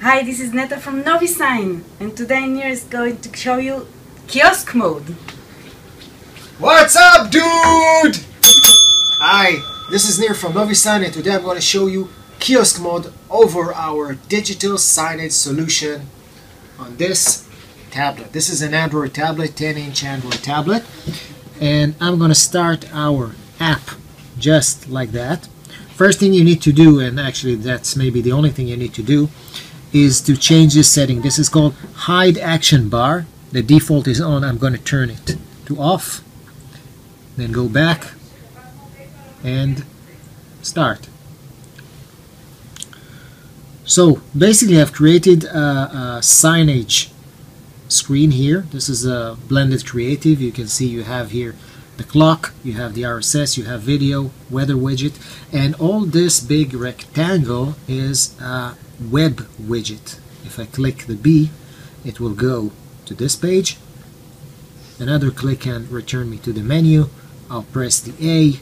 Hi, this is Neta from Novisign, and today Nir is going to show you kiosk mode. What's up, dude? Hi, this is Nir from Novisign, and today I'm going to show you kiosk mode over our digital signage solution on this tablet. This is an Android tablet, 10-inch Android tablet, and I'm going to start our app just like that. First thing you need to do, and actually that's maybe the only thing you need to do, is to change this setting. This is called hide action bar. The default is on. I'm going to turn it to off. Then go back and start. So basically I've created a, a signage screen here. This is a blended creative. You can see you have here the clock, you have the RSS, you have video, weather widget, and all this big rectangle is a web widget. If I click the B, it will go to this page. Another click can return me to the menu. I'll press the A.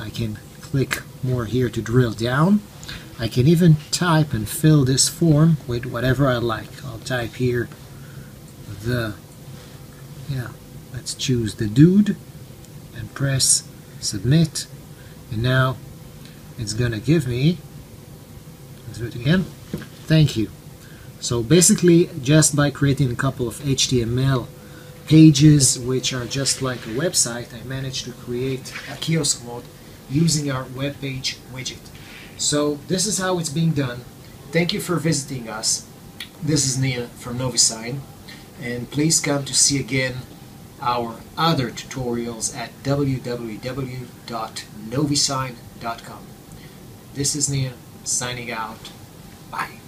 I can click more here to drill down. I can even type and fill this form with whatever I like. I'll type here the, yeah, let's choose the dude press submit. And now it's gonna give me let's do it again. Thank you. So basically just by creating a couple of HTML pages which are just like a website I managed to create a kiosk mode using our web page widget. So this is how it's being done. Thank you for visiting us. This is Nir from Novisign and please come to see again our other tutorials at www.novisign.com. This is Nir signing out. Bye.